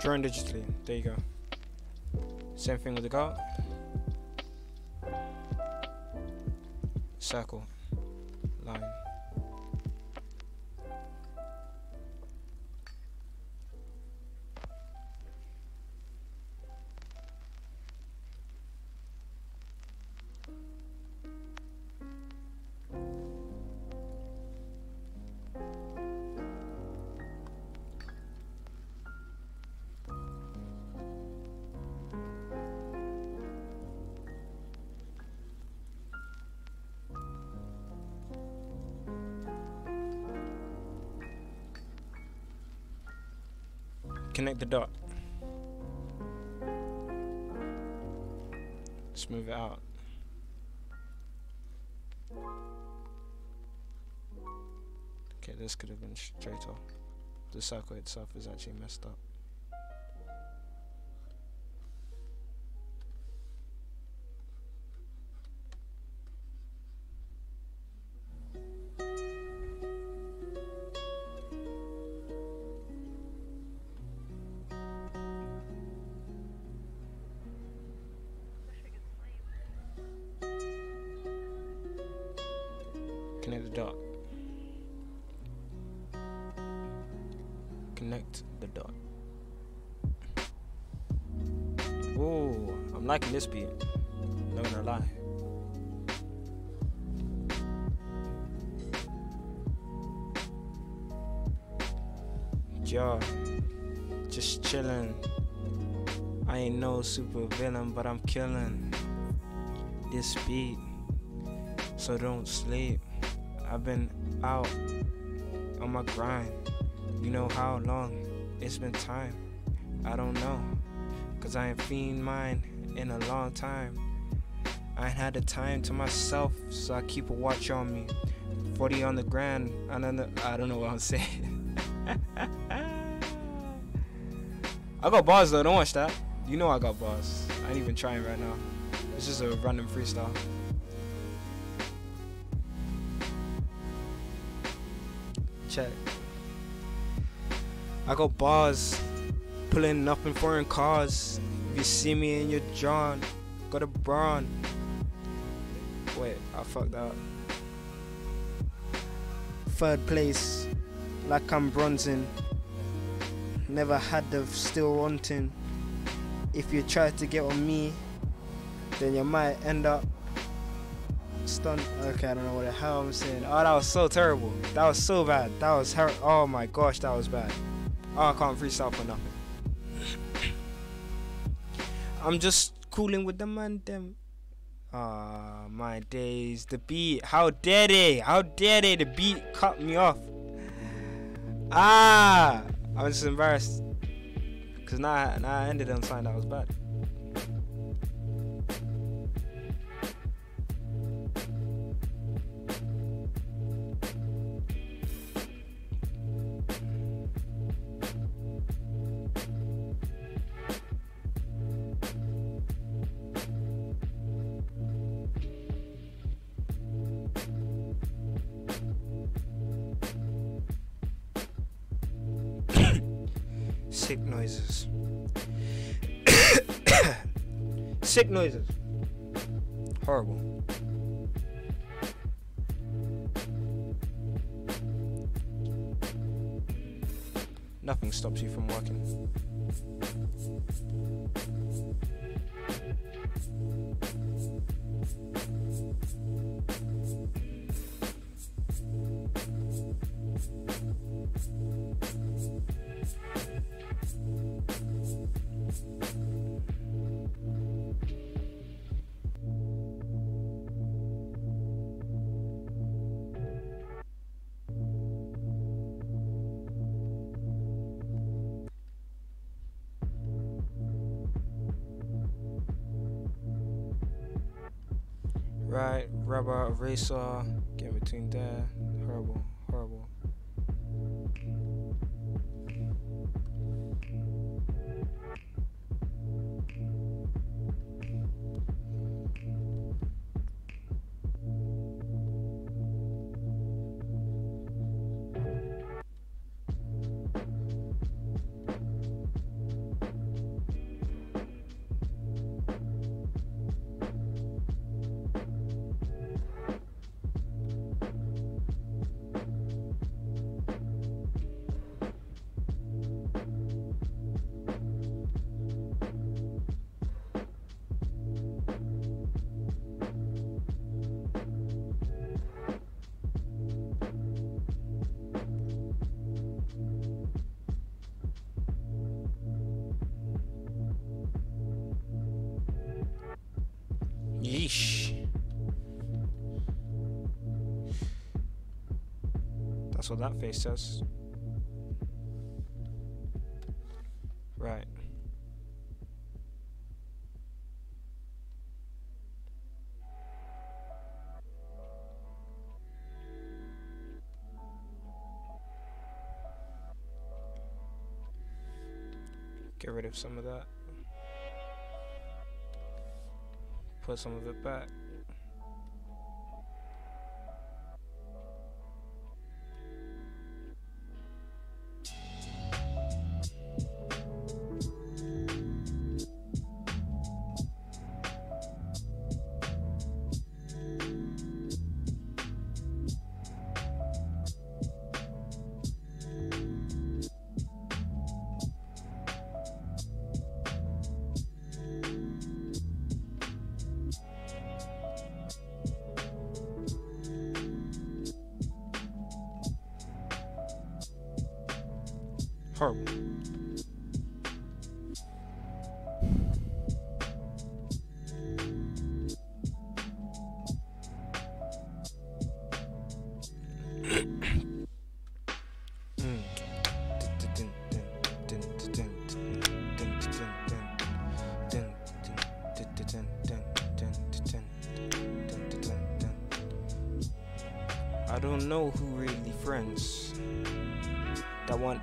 Drawing digitally. There you go. Same thing with the goat. Circle. Connect the dot. Smooth it out. Okay, this could have been straight off. The circle itself is actually messed up. Liking this beat. Not gonna lie. Yo, just chillin'. I ain't no super villain, but I'm killing this beat. So don't sleep. I've been out on my grind. You know how long it's been time. I don't know. Cause I ain't fiend mine in a long time. I ain't had the time to myself, so I keep a watch on me. 40 on the ground, I don't know, I don't know what I'm saying. [LAUGHS] I got bars though, don't watch that. You know I got bars. I ain't even trying right now. It's just a random freestyle. Check. I got bars, pulling up in foreign cars. You see me in your John, got a brawn. Wait, I fucked up. Third place, like I'm bronzing. Never had the still wanting. If you try to get on me, then you might end up stunned. Okay, I don't know what the hell I'm saying. Oh, that was so terrible. That was so bad. That was her. Oh my gosh, that was bad. Oh, I can't freestyle for nothing. I'm just cooling with the man them. Ah, my days. The beat. How dare they? How dare they? The beat cut me off. Ah, I'm just embarrassed. Cause now, now I ended on something that was bad. Sick noises. Horrible. Nothing stops you from working. Eraser, get between there. That face says. Right. Get rid of some of that. Put some of it back.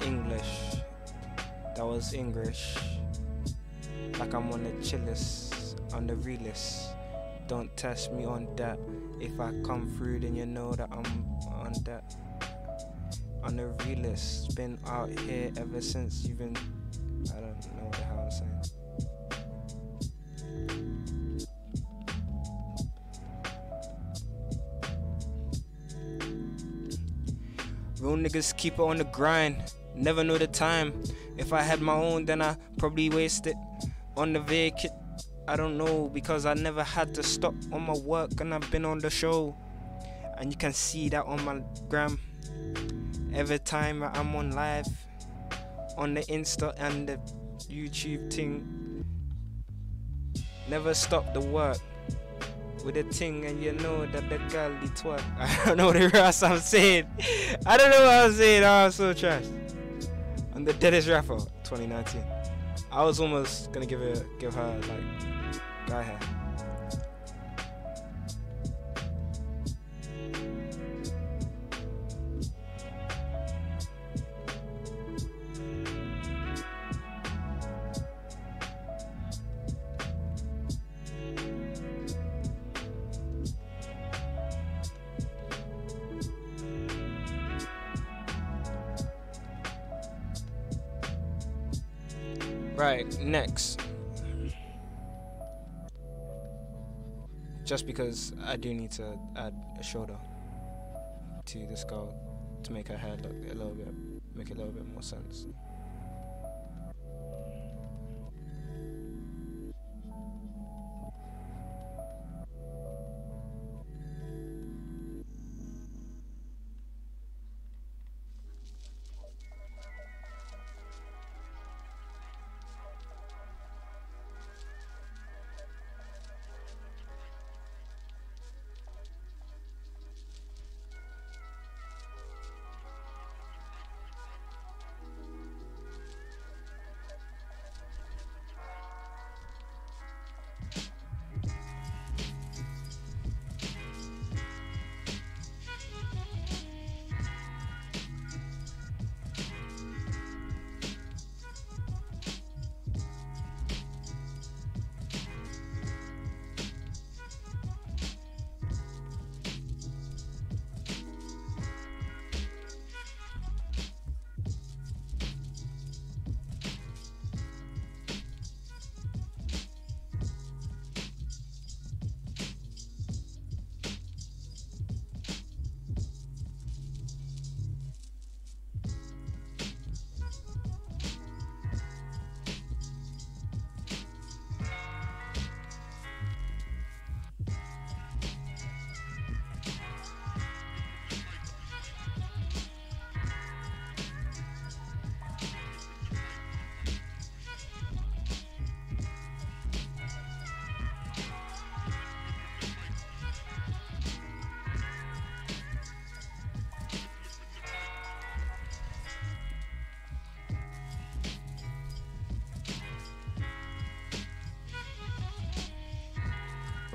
English, that was English. Like I'm on the chillest, on the realist. Don't test me on that. If I come through, then you know that I'm on that. On the realist, been out here ever since you've been. I don't know what the hell I'm saying. Real niggas keep it on the grind. Never know the time. If I had my own, then I probably waste it on the vacant. I don't know because I never had to stop on my work and I've been on the show. And you can see that on my gram. Every time I'm on live, on the Insta and the YouTube thing. Never stop the work with the thing and you know that the girl the twerk. [LAUGHS] I don't know the rest I'm saying. I don't know what I'm saying. Oh, I'm so trash. I'm the deadest rapper 2019. I was almost gonna give it give her like guy hair. Next. Just because I do need to add a shoulder to this girl to make her hair look a little bit, make a little bit more sense.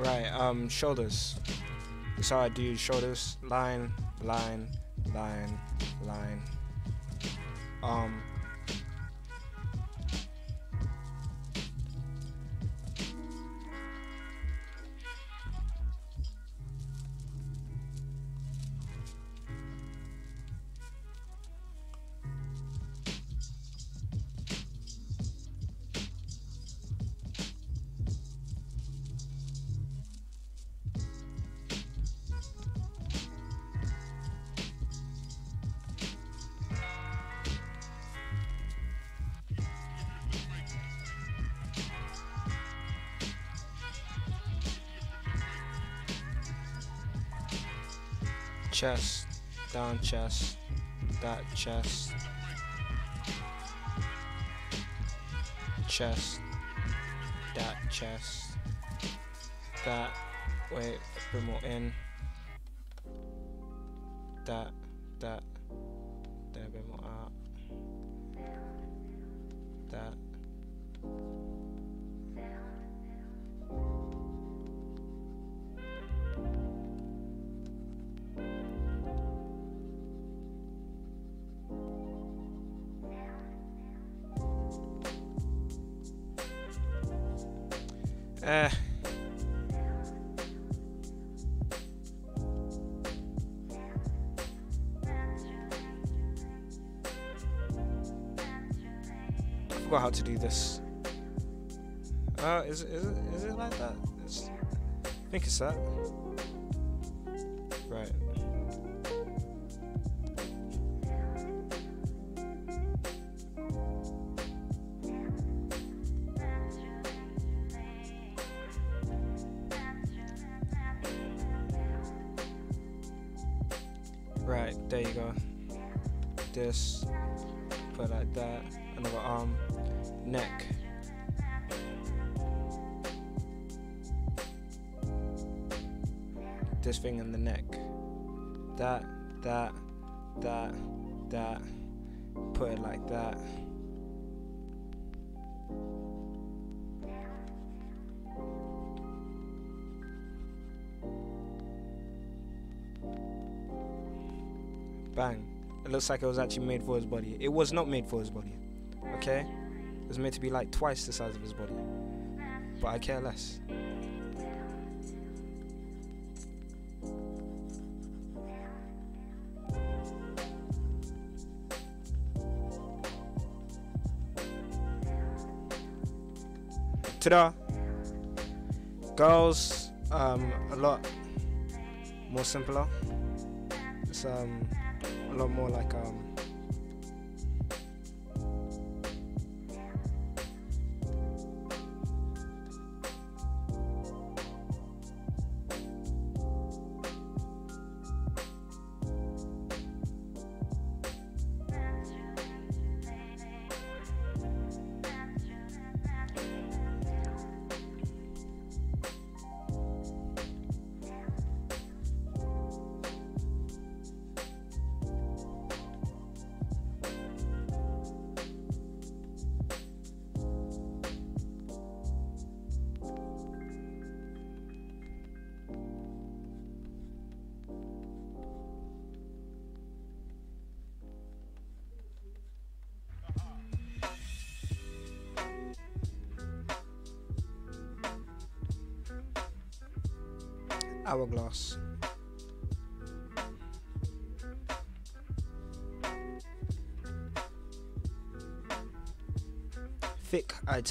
Right, um, shoulders. How I do shoulders. Line, line, line, line. Um, chest, down chest, that chest, chest, that chest, that, wait, more in, that, this. Uh, is is it like that? It's, I think it's that. It looks like it was actually made for his body. It was not made for his body. Okay? It was meant to be like twice the size of his body. But I care less. Ta-da! Girls, um, a lot more simpler. It's um a lot more like um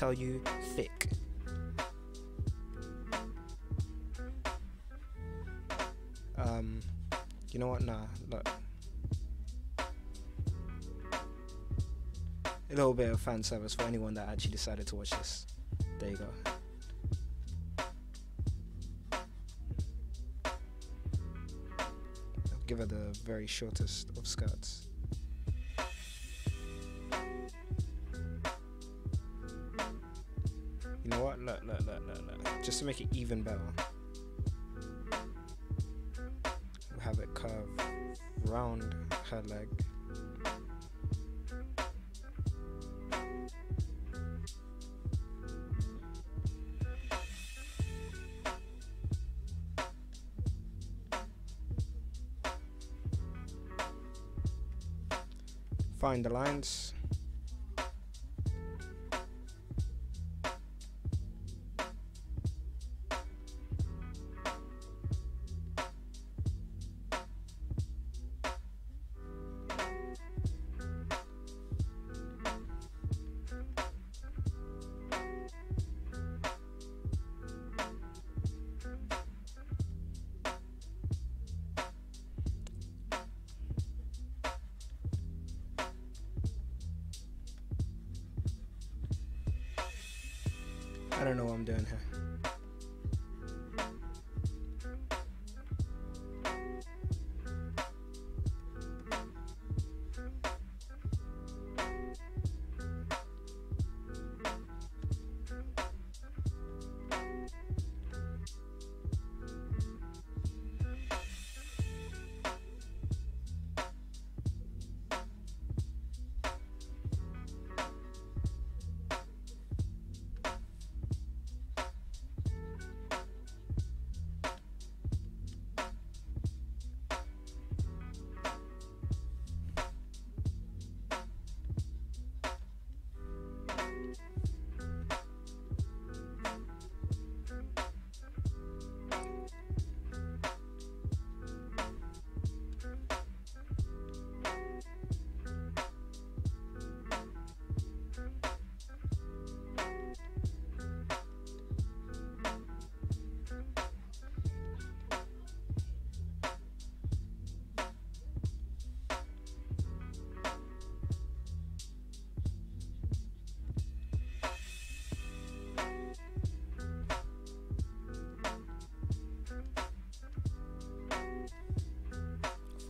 tell you, thick. Um, you know what? Nah, look. A little bit of fan service for anyone that actually decided to watch this. There you go. give her the very shortest of skirts. Know what? Look, look, look, look, look. Just to make it even better. We'll have it curve round her leg. Find the lines.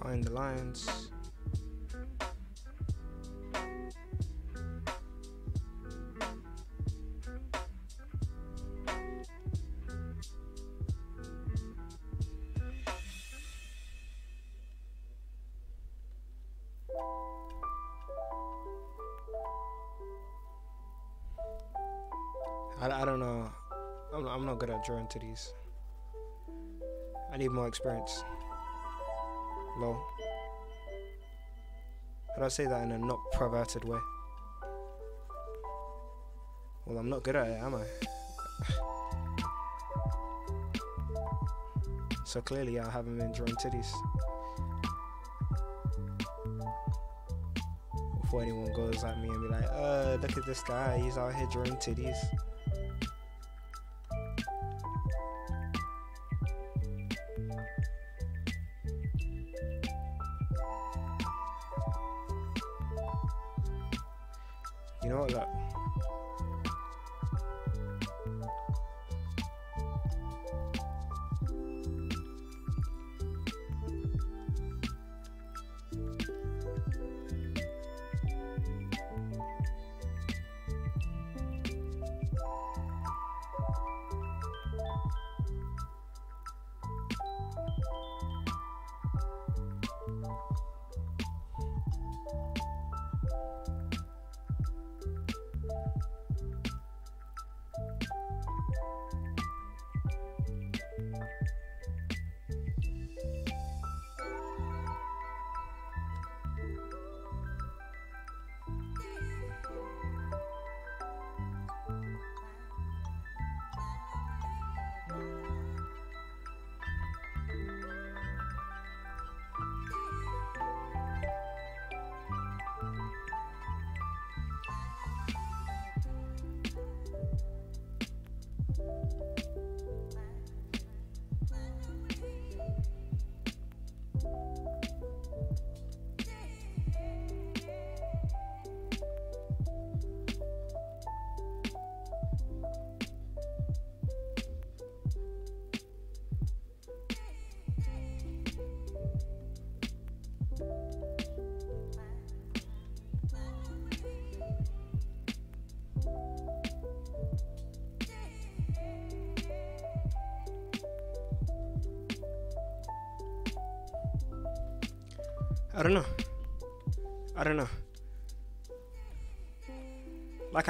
Find the lines. Drawing to these. I need more experience. Lol. How do I say that in a not perverted way? Well, I'm not good at it, am I? [LAUGHS] so clearly, I haven't been drawing titties. Before anyone goes at me and be like, uh, look at this guy, he's out here drawing titties.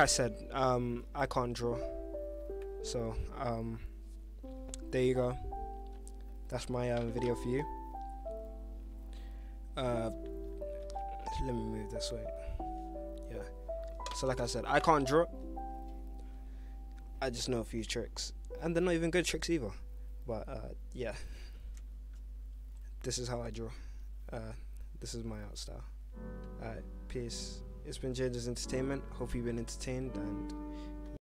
I said, um, I can't draw. So, um, there you go. That's my uh, video for you. Uh, let me move this way. Yeah. So like I said, I can't draw. I just know a few tricks, and they're not even good tricks either. But uh, yeah, this is how I draw. Uh, this is my art style. Alright, peace. It's been Jaden's Entertainment. Hope you've been entertained and